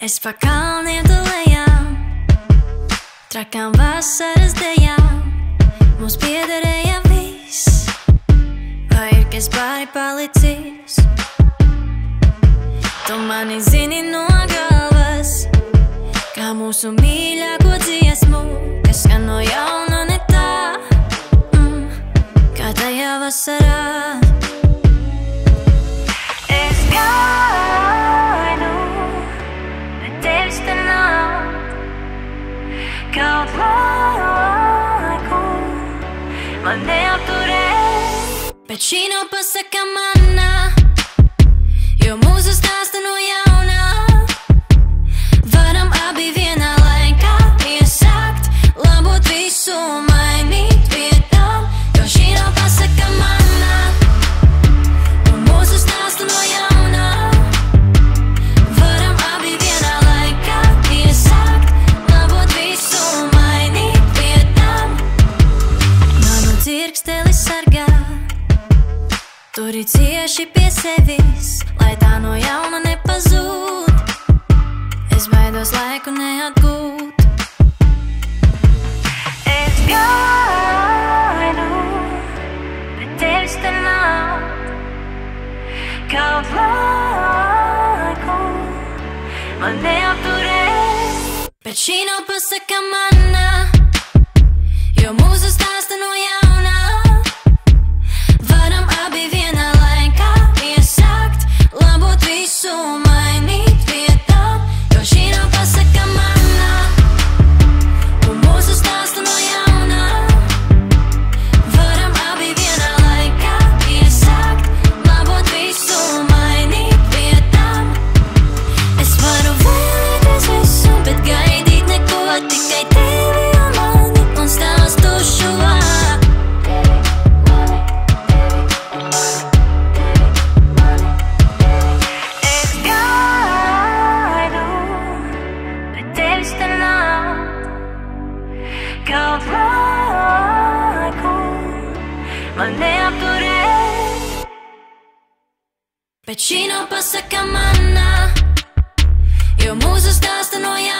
Es pa kalniem tu lejām, trakām vasaras dejām. Mums piederēja viss, vai ir kas pāri palicis? Tu mani zini no galvas, kā mūsu mīļāko dziesmu, man neapturēs, bet šī nav pasaka manā, jo mūsu stāsta no jauna. Turi cieši pie sevis Lai tā no jauna nepazūd. Es baidos laiku neatgūt. Es gaidu Bet tevis te nav. Kaut laiku man neapturēs, bet šī nav pasaka manā, Kaut laiku man neapturēs, bet šī nav pasaka manā, jo mūsu stāsta no jauna.